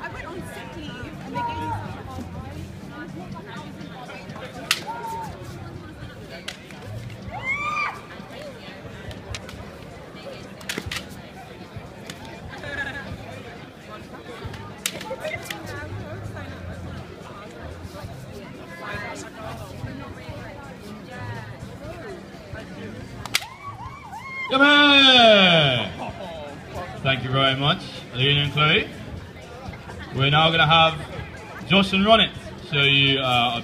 I went on sick leave. Come here! Thank you very much, Lena and Chloe. We're now going to have Josh and Ronit show you uh,